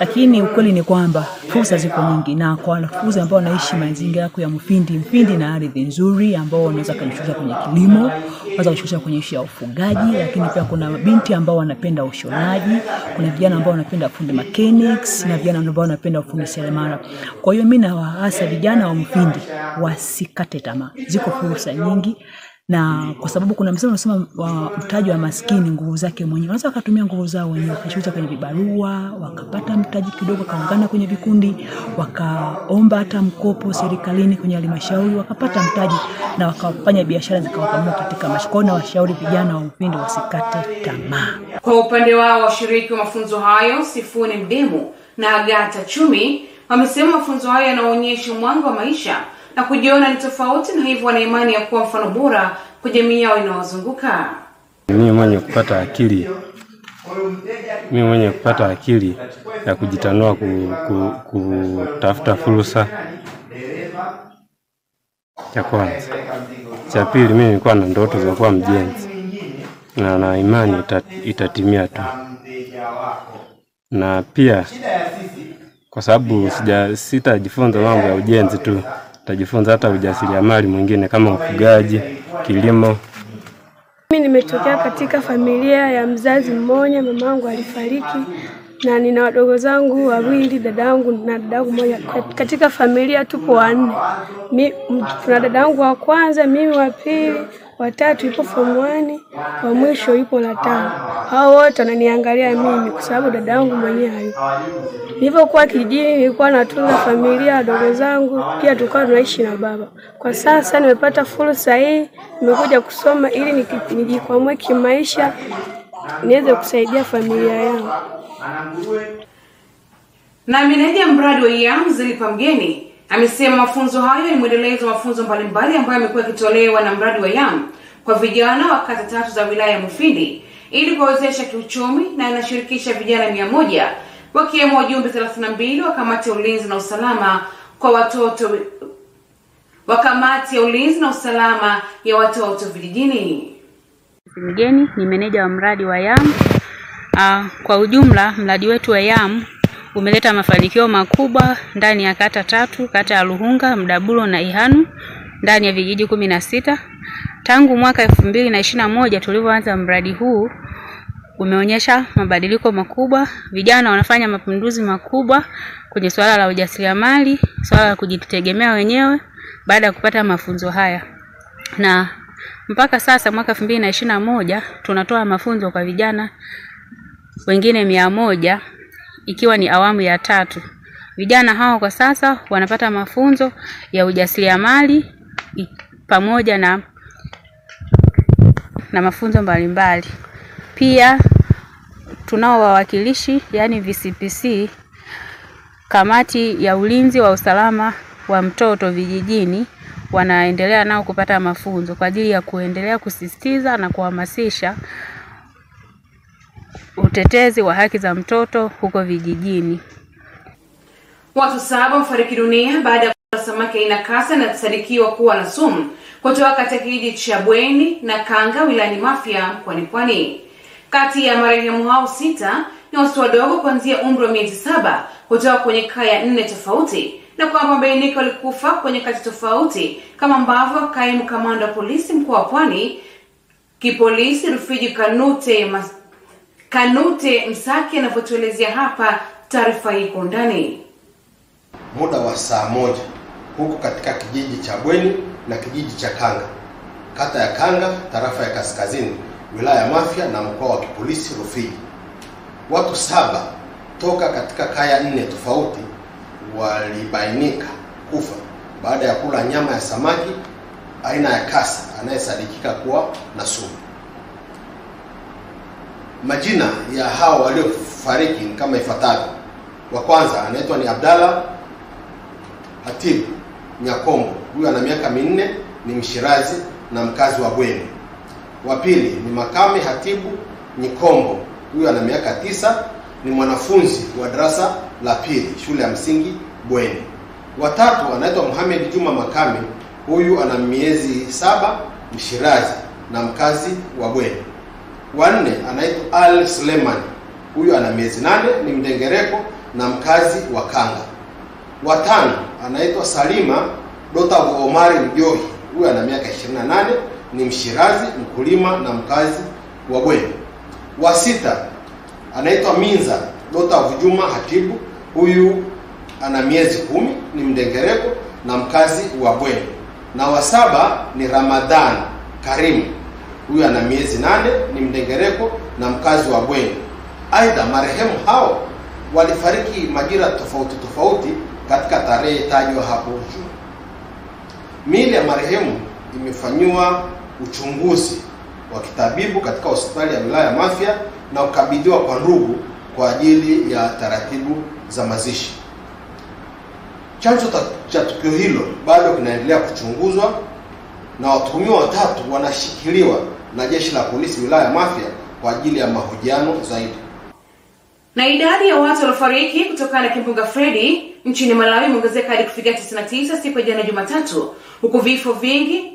[SPEAKER 5] Lakini ukweli ni kwamba fursa ziko nyingi, na kwa wanafunzi ambao wanaishi mazingira yako ya Mfindi, Mfindi na ardhi nzuri, ambao wanaweza kujishughulisha kwenye kilimo, wanaweza kujishughulisha kwenye ishi ya ufugaji, lakini pia kuna binti ambao wanapenda ushonaji, kuna vijana ambao wanapenda fundi mechanics na vijana ambao wanapenda ufundi seremala. Kwa hiyo mimi nawaasa vijana wa Mfindi wasikate tamaa, ziko fursa nyingi na kwa sababu kuna msemo unasema wa mtaji wa maskini nguvu zake mwenyewe. Wanaweza wakatumia nguvu zao wenyewe, wakashuta kwenye vibarua, wakapata mtaji kidogo, wakaungana kwenye vikundi, wakaomba hata mkopo serikalini kwenye halmashauri, wakapata mtaji na wakafanya biashara zikawakamua katika maisha. Kwa hiyo nawashauri vijana wa upinde wasikate tamaa.
[SPEAKER 4] Kwa upande wao washiriki wa mafunzo hayo Sifuni Mdimu na Agata Chumi wamesema mafunzo hayo yanaonyesha mwanga wa maisha na kujiona ni tofauti, na hivyo wana imani ya kuwa mfano bora kwa jamii yao inawazunguka.
[SPEAKER 7] mimi mwenye kupata akili mimi mwenye kupata akili ya kujitanua ku, ku, kutafuta fursa. Cha kwanza. Cha pili, mimi nilikuwa na ndoto za kuwa mjenzi na na imani ita, itatimia tu, na pia kwa sababu sija sitajifunza mambo ya ujenzi tu, tajifunza hata ujasiriamali mwingine kama ufugaji, kilimo.
[SPEAKER 8] Mimi nimetokea katika familia ya mzazi mmoja, mamangu alifariki na nina wadogo zangu wawili, dadangu na dadangu moja. mmoja. Katika familia tupo wanne. Tuna dada yangu wa kwanza, mimi wa pili, watatu ipo form 1, wa mwisho ipo la tano. Hao wote wananiangalia mimi kwa sababu dada yangu mwenyewe hayupo. Nilipokuwa kijijini nilikuwa natunza familia wadogo zangu, pia tulikuwa tunaishi na baba. Kwa sasa nimepata fursa hii, nimekuja kusoma ili nijikwamue kimaisha, niweze kusaidia familia yangu.
[SPEAKER 4] Na meneja mradi wa YAM Zilipa Mgeni amesema mafunzo hayo ni mwendelezo wa mafunzo mbalimbali ambayo yamekuwa yakitolewa na mradi wa YAM kwa vijana wa kata tatu za wilaya ya Mufindi ili kuwawezesha kiuchumi na inashirikisha vijana mia moja wakiwemo wajumbe 32 wa kamati ya ulinzi na usalama kwa watoto wa kamati ya ulinzi na usalama ya watoto vijijini.
[SPEAKER 9] Mgeni ni meneja wa mradi wa YAM. Uh, kwa ujumla mradi wetu wa YAM umeleta mafanikio makubwa ndani ya kata tatu, kata ya Ruhunga, Mdabulo na Ihanu ndani ya vijiji kumi na sita. Tangu mwaka elfu mbili na ishirini na moja tulivyoanza mradi huu umeonyesha mabadiliko makubwa. Vijana wanafanya mapinduzi makubwa kwenye swala la ujasiriamali, swala la kujitegemea wenyewe baada ya kupata mafunzo haya na mpaka sasa mwaka elfu mbili na ishirini na moja tunatoa mafunzo kwa vijana wengine mia moja ikiwa ni awamu ya tatu. Vijana hao kwa sasa wanapata mafunzo ya ujasiriamali pamoja na na mafunzo mbalimbali. Pia tunao wawakilishi yani VCPC, kamati ya ulinzi wa usalama wa mtoto vijijini, wanaendelea nao kupata mafunzo kwa ajili ya kuendelea kusisitiza na kuhamasisha utetezi wa haki za mtoto huko vijijini.
[SPEAKER 4] Watu saba wamefariki dunia baada ya kula samaki aina kasa na kusadikiwa kuwa na sumu kutoka katika kijiji cha Bweni na Kanga wilayani Mafia mkoani Pwani. Kati ya marehemu hao sita ni watoto wadogo kuanzia umri wa miezi saba kutoka kwenye kaya nne tofauti na kwamba wamebainika walikufa kwenye kati tofauti kama ambavyo kaimu kamanda wa polisi mkoa wa Pwani kipolisi Rufiji Kanute Mas Kanute Msaki anavyotuelezea hapa. Taarifa hii kwa undani.
[SPEAKER 6] muda wa saa moja huko katika kijiji cha Bweni na kijiji cha Kanga, kata ya Kanga, tarafa ya Kaskazini, wilaya ya Mafia na mkoa wa kipolisi Rufiji. Watu saba toka katika kaya nne tofauti walibainika kufa baada ya kula nyama ya samaki aina ya kasa anayesadikika kuwa na sumu. Majina ya hao waliofariki kama ifuatavyo. Wa kwanza anaitwa ni Abdalla Hatibu Nyakombo, huyu ana miaka minne, ni Mshirazi na mkazi wa Bweni. Wa pili ni Makame Hatibu Nyikombo, huyu ana miaka tisa, ni mwanafunzi wa darasa la pili shule ya msingi Bweni. Watatu anaitwa Mohamed Juma Makame, huyu ana miezi saba, Mshirazi na mkazi wa Bweni. Wa nne anaitwa Al Suleiman, huyu ana miezi nane, ni mdengereko na mkazi wa Kanga. Wa tano anaitwa Salima Dota Omari Mjohi, huyu ana miaka 28, ni Mshirazi, mkulima na mkazi wa Bweni. Wa sita anaitwa Minza Dota Vujuma Hatibu, huyu ana miezi kumi, ni mdengereko na mkazi wa Bweni. Na wa saba ni Ramadhan Karim, huyu ana miezi nane, ni mdengereko na mkazi wa Bweni. Aidha, marehemu hao walifariki majira tofauti tofauti katika tarehe tajwa hapo juu. Miili ya marehemu imefanyiwa uchunguzi wa kitabibu katika hospitali ya wilaya ya Mafia na kukabidhiwa kwa ndugu kwa ajili ya taratibu za mazishi. Chanzo cha tukio hilo bado kinaendelea kuchunguzwa na watuhumiwa watatu wanashikiliwa na jeshi la polisi wilaya ya Mafia kwa ajili ya mahojiano zaidi.
[SPEAKER 4] Na idadi ya watu waliofariki kutokana na kimbunga Freddy nchini Malawi imeongezeka hadi kufikia 99 siku ya jana Jumatatu, huku vifo vingi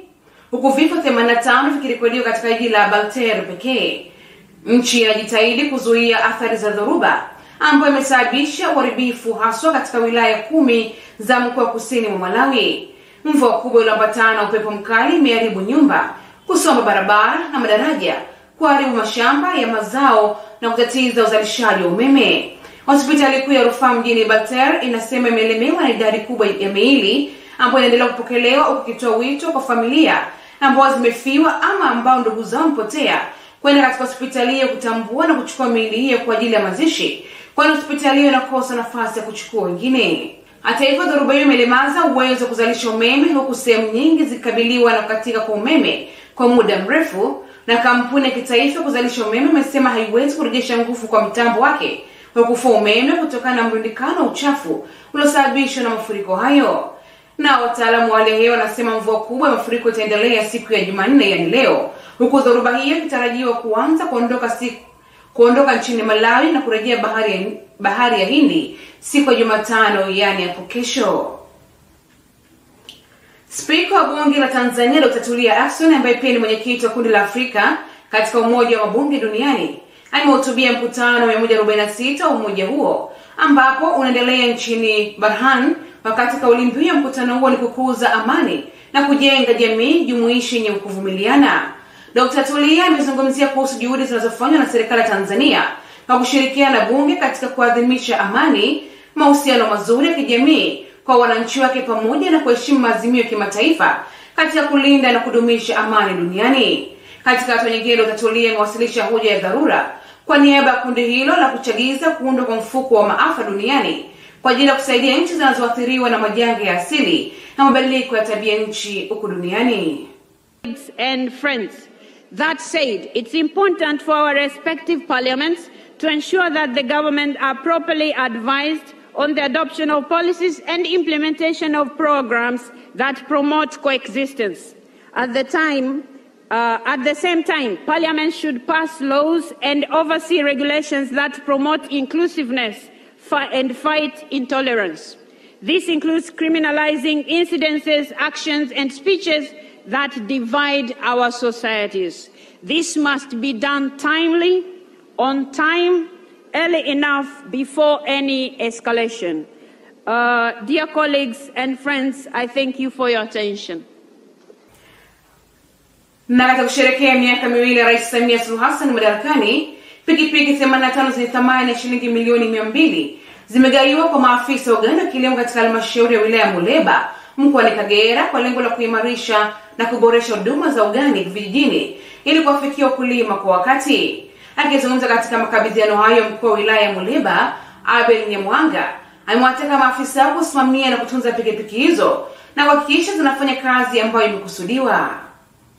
[SPEAKER 4] huku vifo 85 vikirekodiwa katika jiji la balter pekee. Nchi inajitahidi kuzuia athari za dhoruba ambayo imesababisha uharibifu haswa katika wilaya kumi za mkoa wa kusini mwa Malawi. Mvua kubwa iliyoambatana na upepo mkali imeharibu nyumba, kusomba barabara na madaraja, kuharibu mashamba ya mazao na kutatiza uzalishaji wa umeme. Hospitali kuu ya rufaa mjini Bater inasema imelemewa na idadi kubwa ya miili ambayo inaendelea kupokelewa, huku ikitoa wito kwa familia ambao zimefiwa ama ambao ndugu zao wamepotea kwenda katika hospitali hiyo kutambua na kuchukua miili hiyo kwa ajili ya mazishi, kwani hospitali hiyo inakosa nafasi ya kuchukua wengine. Hata hivyo, dhoruba hiyo imelemaza uwezo wa kuzalisha umeme, huku sehemu nyingi zikikabiliwa na kukatika kwa umeme kwa muda mrefu, na kampuni ya kitaifa kuzalisha umeme imesema haiwezi kurejesha nguvu kwa mtambo wake kwa kufua umeme kutokana na mrundikano wa uchafu uliosababishwa na mafuriko hayo. Na wataalamu wa hali wanasema mvua kubwa ya mafuriko itaendelea siku ya Jumanne, yani leo, huku dhoruba hiyo ikitarajiwa kuanza kuondoka siku kuondoka nchini Malawi na kurejea bahari ya, bahari ya Hindi siku ya Jumatano, yani hapo kesho. Spika wa bunge la Tanzania Dr. Tulia Ackson ambaye pia ni mwenyekiti wa kundi la Afrika katika umoja wa Bunge duniani amehutubia mkutano wa 146 wa umoja huo ambapo unaendelea nchini Bahrain, wakati kauli mbiu ya mkutano huo ni kukuza amani na kujenga jamii jumuishi yenye kuvumiliana. Dr. Tulia amezungumzia kuhusu juhudi zinazofanywa na serikali ya Tanzania kwa kushirikiana na bunge katika kuadhimisha amani, mahusiano mazuri ya kijamii kwa wananchi wake pamoja na kuheshimu maazimio ya kimataifa katika kulinda na kudumisha amani duniani. Katika hatua nyingine, Lotatulia Tulia amewasilisha hoja ya dharura kwa niaba ya kundi hilo la kuchagiza kuundwa kwa mfuko wa maafa duniani kwa ajili ya kusaidia nchi zinazoathiriwa na majanga ya asili na mabadiliko ya tabia nchi huku duniani.
[SPEAKER 10] and friends. That said, it's important for our respective parliaments to ensure that the government are properly advised on the adoption of policies and implementation of programs that promote coexistence. At the time, uh, at the same time, Parliament should pass laws and oversee regulations that promote inclusiveness and fight intolerance. This includes criminalizing incidences, actions, and speeches that divide our societies. This must be done timely, on time, early enough before any escalation. Uh, dear colleagues and friends, I thank you for your attention.
[SPEAKER 4] Na katika kusherehekea miaka miwili Rais Samia Suluhu Hassan madarakani, pikipiki 85 zenye thamani ya shilingi milioni 200 zimegaiwa kwa maafisa wa Uganda kilimo katika halmashauri ya wilaya ya Muleba mkoani Kagera kwa lengo la kuimarisha na kuboresha huduma za ugani vijijini ili kuwafikia wakulima kwa wakati. Akizungumza katika makabidhiano hayo, mkuu wa wilaya ya Muleba Abel Nyemwanga amewataka maafisa kusimamia na kutunza pikipiki hizo na kuhakikisha zinafanya kazi ambayo imekusudiwa.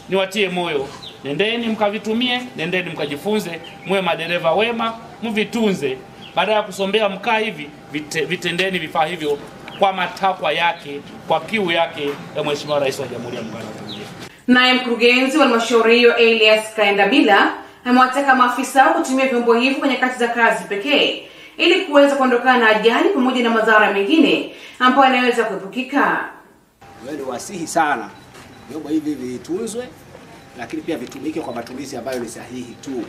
[SPEAKER 11] niwatie moyo, nendeni mkavitumie, nendeni mkajifunze, muwe madereva wema, mvitunze. Baada ya kusombea mkaa hivi, vite, vitendeni vifaa hivyo kwa matakwa yake, kwa kiu yake ya Mheshimiwa Rais wa Jamhuri ya Muungano wa Tanzania.
[SPEAKER 4] Naye mkurugenzi wa halmashauri hiyo Elias Kaendabila amewataka maafisa hao kutumia vyombo hivyo kwenye nyakati za kazi pekee ili kuweza kuondokana na ajali pamoja na madhara mengine ambayo yanaweza kuepukika.
[SPEAKER 12] Wewe wasihi sana vyombo hivi vitunzwe, lakini pia vitumike kwa matumizi ambayo ni sahihi tu,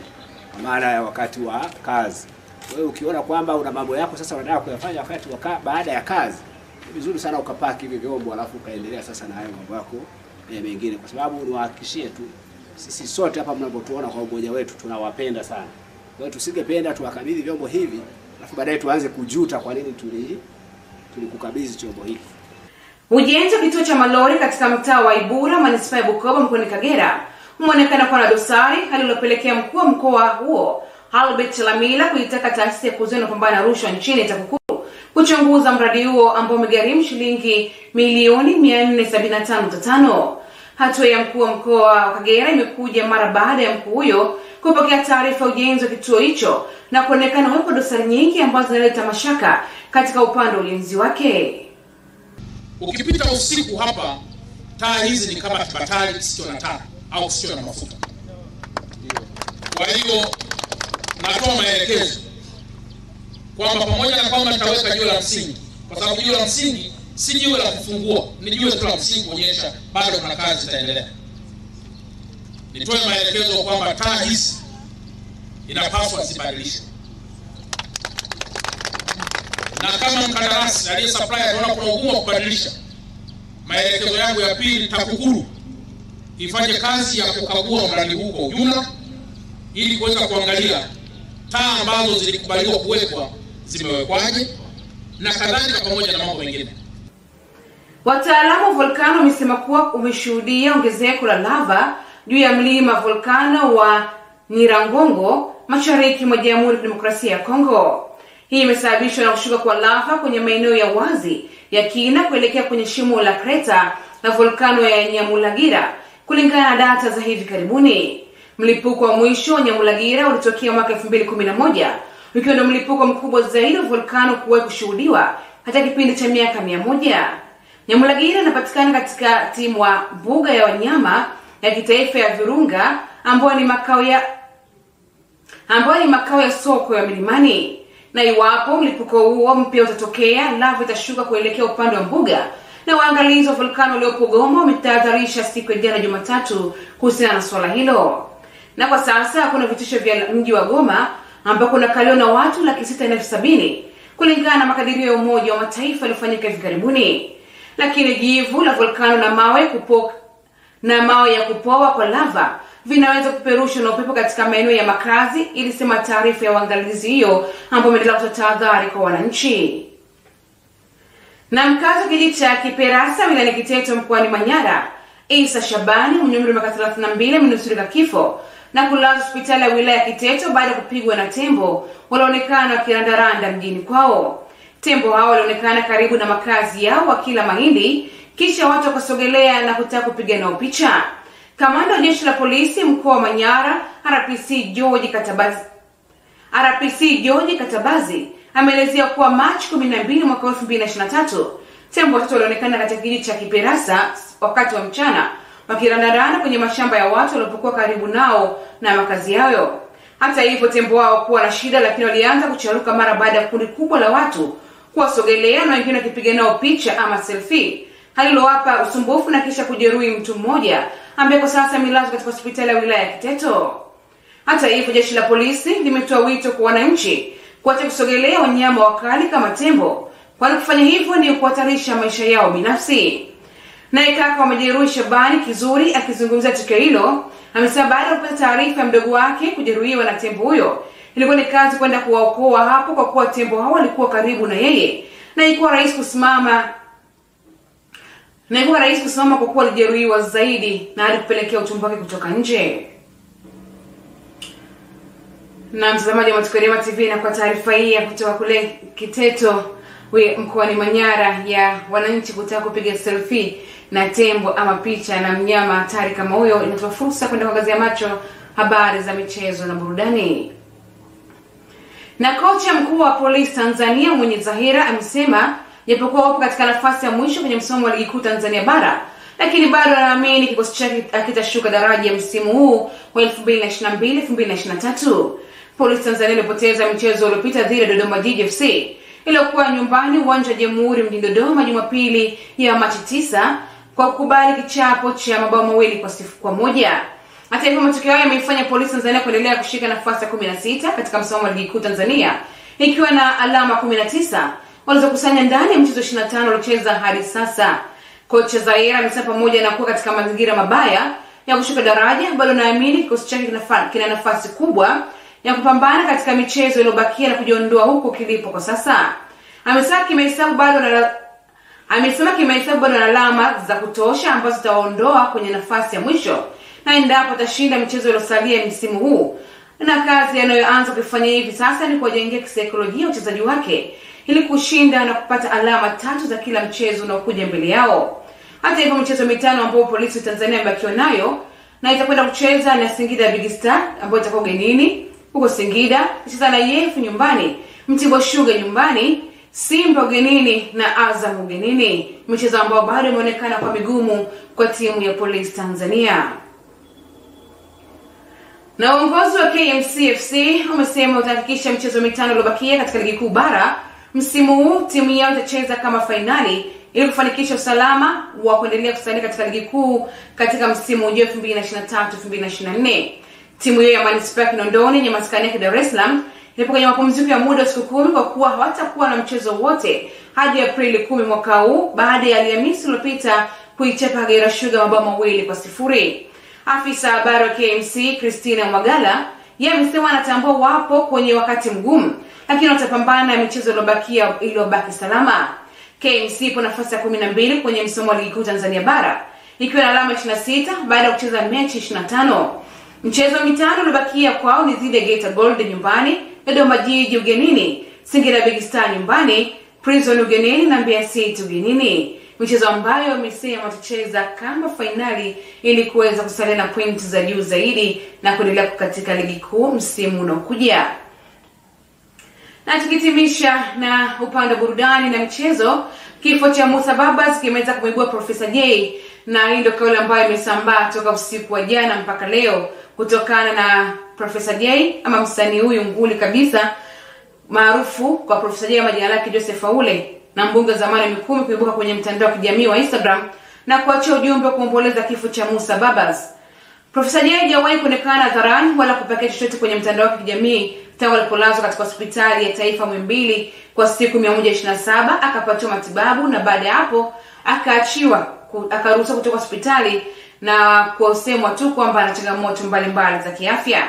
[SPEAKER 12] kwa maana ya wakati wa kazi. Wewe ukiona kwamba una mambo yako sasa unataka kuyafanya wakati wa ka, baada ya kazi, vizuri sana ukapaki hivi vyombo, alafu ukaendelea sasa na hayo mambo yako eh, mengine, kwa sababu niwahakikishie tu sisi sote hapa mnapotuona kwa umoja wetu tunawapenda sana. Kwa hiyo tusingependa tuwakabidhi vyombo hivi alafu baadaye tuanze kujuta kwa nini tuli tulikukabidhi chombo hiki.
[SPEAKER 4] Ujenzi wa kituo cha malori katika mtaa wa Ibura manispaa ya Bukoba mkoani Kagera umeonekana kuwa na dosari, hali iliyopelekea mkuu wa mkoa huo Albert Lamila kuitaka taasisi ya kuzuia na kupambana na rushwa nchini TAKUKURU kuchunguza mradi huo ambao umegharimu shilingi milioni 475.5. Hatua ya mkuu wa mkoa wa Kagera imekuja mara baada ya mkuu huyo kupokea taarifa ya ujenzi wa kituo hicho na kuonekana uwepo dosari nyingi ambazo zinaleta mashaka katika upande wa ujenzi wake.
[SPEAKER 13] Ukipita usiku hapa, taa hizi ni kama kibatari sio na taa au sio na mafuta. Kwa hiyo natoa maelekezo kwamba pamoja na kwamba nitaweka jiwe la msingi, kwa sababu jiwe la msingi si jiwe la kufungua, ni jiwe tu la msingi kuonyesha bado kuna kazi zitaendelea. Nitoe maelekezo kwamba taa hizi inapaswa zibadilishwe, na kama mkandarasi aliye supply kuna ugumu wa kubadilisha, maelekezo yangu ya pili, TAKUKURU ifanye kazi ya kukagua mradi huu kwa ujumla ili kuweza kuangalia taa ambazo zilikubaliwa kuwekwa zimewekwaje na kadhalika, pamoja na mambo mengine.
[SPEAKER 4] Wataalamu wa volkano wamesema kuwa umeshuhudia ongezeko la lava juu ya mlima volkano wa Nyiragongo mashariki mwa Jamhuri ya Kidemokrasia ya Kongo. Hii imesababishwa na kushuka kwa lava kwenye maeneo ya wazi ya kina kuelekea kwenye shimo la kreta la volkano ya Nyamulagira kulingana na data za hivi karibuni. Mlipuko wa mwisho wa Nyamulagira ulitokea mwaka 2011 ukiwa ndio mlipuko mkubwa zaidi wa volkano kuwahi kushuhudiwa katika kipindi cha miaka mia moja. Nyamulagira katika timu wa mbuga ya wanyama ya kitaifa ya Virunga ambayo ni makao ya ambayo ni makao ya soko ya milimani, na iwapo mlipuko huo mpya utatokea, lava itashuka kuelekea upande wa mbuga, na waangalizi wa volkano waliopo Goma wametahadharisha siku ya jana Jumatatu kuhusiana na swala hilo. Na kwa sasa kuna vitisho vya mji wa Goma ambako unakaliwa na watu laki sita na elfu sabini kulingana na makadirio ya Umoja wa Mataifa yaliyofanyika hivi karibuni, lakini jivu la volkano na mawe kupo na mawe ya kupoa kwa lava vinaweza kuperushwa na upepo katika maeneo ya makazi, ilisema taarifa ya uangalizi hiyo, ambayo imeendelea kutoa tahadhari kwa wananchi. Na mkazi wa kijiji cha Kiperasa wilayani Kiteto mkoani Manyara, Isa Shabani mwenye umri wa miaka 32 amenusurika kifo na kulazwa hospitali ya wilaya ya Kiteto baada ya kupigwa na tembo walioonekana wakirandaranda mjini kwao. Tembo hao walionekana karibu na makazi yao wakila mahindi, kisha watu wakasogelea na kutaka kupiga nao picha. Kamanda wa jeshi la polisi mkoa wa Manyara RPC George Katabazi RPC George Katabazi ameelezea kuwa Machi 12 mwaka 2023 tembo watoto walionekana katika kijiji cha Kiperasa wakati wa mchana wakirandaranda kwenye mashamba ya watu waliopokuwa karibu nao na makazi yao. Hata hivyo, tembo wao kuwa na shida, lakini walianza kucharuka mara baada ya kundi kubwa la watu kuwasogelea na wengine wakipiga nao picha ama selfie, hali lowapa usumbufu na kisha kujeruhi mtu mmoja ambaye kwa sasa amelazwa katika hospitali ya wilaya ya Kiteto. Hata hivyo, jeshi la polisi limetoa wito kwa wananchi kuacha kusogelea wanyama wakali kama tembo, kwani kufanya hivyo ni kuhatarisha maisha yao binafsi. Naye kaka wa majeruhi Shabani Kizuri akizungumzia tukio hilo amesema baada ya kupata taarifa ya mdogo wake kujeruhiwa na tembo huyo, ilikuwa ni kazi kwenda kuwaokoa hapo, kwa kuwa tembo hao walikuwa karibu na yeye na ilikuwa rahisi kusimama na ilikuwa rahisi kusimama kwa kuwa alijeruhiwa zaidi na alipelekea uchumba wake kutoka nje. Na mtazamaji wa Matukio Rema TV, na kwa taarifa hii ya kutoka kule Kiteto mkoani Manyara ya wananchi kutaka kupiga selfie na tembo ama picha na mnyama hatari kama huyo, inatoa fursa kwenda kuangazia macho habari za michezo na burudani. Na kocha mkuu wa polisi Tanzania mwenye Zahira amesema japokuwa wapo katika nafasi ya mwisho kwenye msomo wa ligi kuu Tanzania bara, lakini bado anaamini kikosi chake akitashuka daraja msimu huu wa 2022 2023. Polisi Tanzania ilipoteza mchezo uliopita dhidi ya Dodoma Jiji FC iliyokuwa nyumbani uwanja wa Jamhuri mjini Dodoma Jumapili ya Machi 9 kwa kukubali kichapo cha mabao mawili kwa sifu kwa moja. Hata hivyo matokeo hayo yameifanya Polisi Tanzania kuendelea kushika nafasi ya 16 katika msimamo wa ligi kuu Tanzania ikiwa na alama 19 walizokusanya ndani ya mchezo 25 waliocheza hadi sasa. Kocha Zaira amesema pamoja na kuwa katika mazingira mabaya ya kushuka daraja, bado naamini kikosi chake kina, nafasi kubwa ya kupambana katika michezo iliyobakia na kujiondoa huko kilipo kwa sasa. Amesema kimehesabu bado na amesema kimehesabu bado na alama za kutosha ambazo zitawaondoa kwenye nafasi ya mwisho, na endapo atashinda michezo iliyosalia msimu huu, na kazi anayoanza kufanya hivi sasa ni kuwajengea kisaikolojia wachezaji wake ili kushinda na kupata alama tatu za kila mchezo unaokuja mbele yao. Hata hivyo, michezo mitano ambayo polisi Tanzania imebakiwa nayo na itakwenda kucheza na Singida Big Star ambayo itakuwa ugenini huko Singida, itacheza na Yefu nyumbani, Mtibwa Sugar nyumbani, Simba ugenini na Azam ugenini, michezo ambayo bado imeonekana kwa migumu kwa timu ya polisi Tanzania. Na uongozi wa KMC FC umesema utahakikisha michezo mitano iliyobakia katika ligi kuu bara msimu huu timu yao itacheza kama fainali ili kufanikisha usalama wa kuendelea kusalia katika ligi kuu katika msimu ujao 2023 2024. Timu hiyo ya manispaa ya Kinondoni yenye maskani yake Dar es Salaam ipo kwenye mapumziko ya muda wa siku kumi kwa kuwa hawatakuwa na mchezo wote hadi Aprili kumi mwaka huu baada ya Alhamisi iliyopita kuichapa Kagera Sugar mabao mawili kwa sifuri. Afisa habari wa KMC Christina Mwagala yeye amesema anatambua wapo kwenye wakati mgumu, lakini watapambana na michezo iliyobakia iliyobaki salama. KMC ipo nafasi ya kumi na mbili kwenye msomo wa ligi kuu Tanzania bara ikiwa na alama 26 baada ya kucheza mechi 25. Mchezo mitano uliobakia kwao ni dhidi ya Geita Gold nyumbani, Dodoma Jiji ugenini, Singida Big Star nyumbani, Prison ugenini na Mbeya City ugenini, michezo ambayo wamesema watacheza kama fainali ili kuweza kusalia na pointi za juu zaidi na kuendelea katika ligi kuu msimu unaokuja. Na tukitimisha na upande wa burudani na michezo, kifo cha Musa Babas kimeweza kumwibua Profesa J na hii ndio kauli ambayo imesambaa toka usiku wa jana mpaka leo kutokana na Profesa J ama msanii huyu nguli kabisa maarufu kwa Profesa J ama jina lake Joseph Aule na mbunge wa zamani Mikumi kuibuka kwenye mtandao wa kijamii wa Instagram na kuachia ujumbe wa kuomboleza kifo cha Musa Babas. Profesa Jay hajawahi kuonekana hadharani wala kupakia chochote kwenye mtandao wa kijamii tangu alipolazwa katika hospitali ya taifa Muhimbili kwa siku 127 akapatiwa matibabu na baada ya hapo akaachiwa akaruhusiwa kutoka hospitali na kusemwa tu kwamba ana changamoto mbalimbali za kiafya.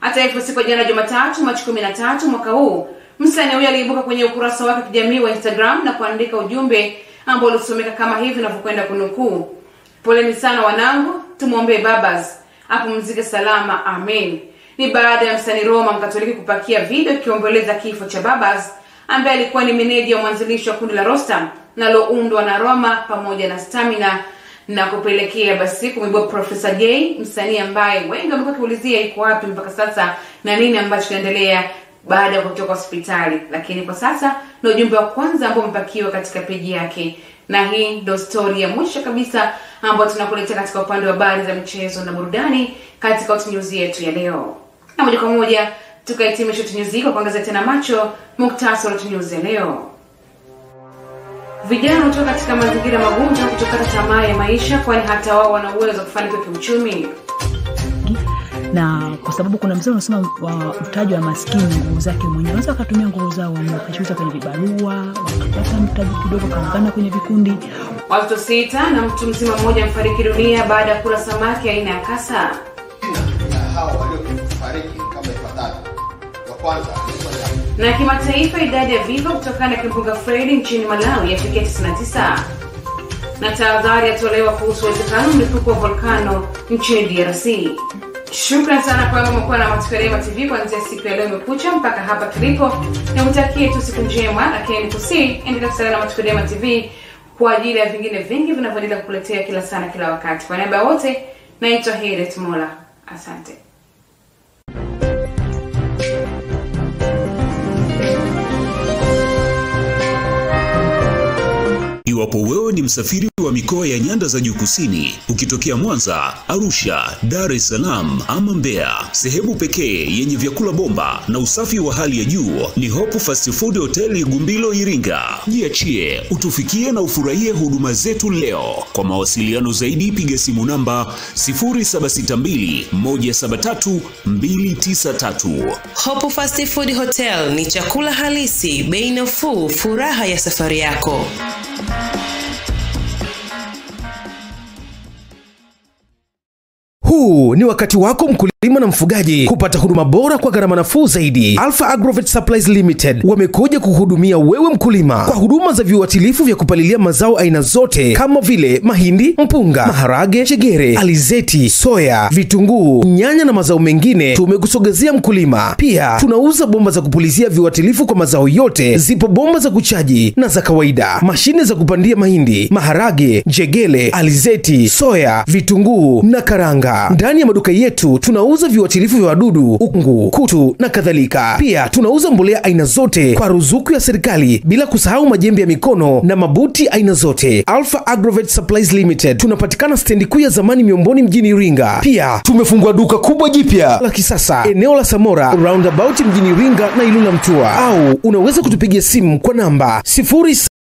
[SPEAKER 4] Hata hivyo, siku ya jana Jumatatu, Machi 13 mwaka huu, msanii huyo aliibuka kwenye ukurasa wake wa kijamii wa Instagram na kuandika ujumbe ambao ulisomeka kama hivi ninavyokwenda kunukuu: poleni sana wanangu, tumwombee Babas apumzike salama, amen. Ni baada ya msanii Roma Mkatoliki kupakia video ikiomboleza kifo cha Babas ambaye alikuwa ni meneja wa mwanzilishi wa kundi la Rostam linaloundwa na Roma pamoja na Stamina na kupelekea basi kumwibua Profesa Jay, msanii ambaye wengi wamekuwa kiulizia iko wapi mpaka sasa na nini ambacho kinaendelea baada ya kutoka hospitali, lakini kwa sasa ni ujumbe wa kwanza ambao umepakiwa katika peji yake, na hii ndio stori ya mwisho kabisa ambayo tunakuletea katika upande wa habari za michezo na burudani katika Hot News yetu ya leo, na moja kwa moja tukahitimisha Hot News hii kwa kuangazia tena macho muktasari wa Hot News ya leo. Vijana kutoka katika mazingira magumu kutokata tamaa ya maisha, kwani hata wao wana uwezo wa kufanikiwa kiuchumi.
[SPEAKER 5] Na kwa sababu kuna mzee unasema wa mtaji wa maskini nguvu zake mwenyewe, wanaweza wakatumia nguvu zao wenyewe wakachuza kwenye vibarua, wakapata mtaji kidogo, wakaungana kwenye vikundi.
[SPEAKER 4] Watoto sita na mtu mzima mmoja amefariki dunia baada ya kula samaki aina ya kasa.
[SPEAKER 6] hao waliofariki kama ifuatavyo. Wa kwanza
[SPEAKER 4] Na kimataifa, idadi ya vifo kutokana na kimbunga Freddy nchini Malawi yafikia 99 na tahadhari yatolewa kuhusu uwezekano mlipuko wa volkano nchini DRC. Shukran sana kwa umekuwa na matukio TV kuanzia siku ya leo imekucha mpaka hapa tulipo. Nikutakie tu siku njema, lakini nikusii endelea kusalia na matukio TV kwa ajili ya vingine vingi vinavyoendelea kukuletea kila sana kila wakati. Kwa niaba wote, naitwa Heret Mola, asante.
[SPEAKER 14] Iwapo wewe ni msafiri wa mikoa ya nyanda za juu kusini ukitokea Mwanza, Arusha, Dar es Salaam ama Mbeya, sehemu pekee yenye vyakula bomba na usafi wa hali ya juu ni Hope Fast Food Hotel Igumbilo Iringa. Jiachie utufikie na ufurahie huduma zetu leo. Kwa mawasiliano zaidi piga simu namba 0762 173 293.
[SPEAKER 15] Hope Fast Food Hotel ni chakula halisi, bei nafuu, furaha ya safari yako.
[SPEAKER 3] Huu ni wakati wako mkulima na mfugaji kupata huduma bora kwa gharama nafuu zaidi. Alpha Agrovet Supplies Limited wamekuja kuhudumia wewe mkulima kwa huduma za viuatilifu vya kupalilia mazao aina zote kama vile mahindi, mpunga, maharage, chegere, alizeti, soya, vitunguu, nyanya na mazao mengine. Tumekusogezea mkulima. Pia tunauza bomba za kupulizia viuatilifu kwa mazao yote. Zipo bomba za kuchaji na za kawaida, mashine za kupandia mahindi, maharage, jegele, alizeti, soya, vitunguu na karanga. Ndani ya maduka yetu tunauza viuatilifu vya wadudu, ukungu, kutu na kadhalika. Pia tunauza mbolea aina zote kwa ruzuku ya serikali, bila kusahau majembe ya mikono na mabuti aina zote. Alpha Agrovet Supplies Limited tunapatikana stendi kuu ya zamani Miomboni mjini Iringa. Pia tumefungua duka kubwa jipya la kisasa eneo la Samora roundabout mjini Iringa na Ilula Mtua, au unaweza kutupigia simu kwa namba 0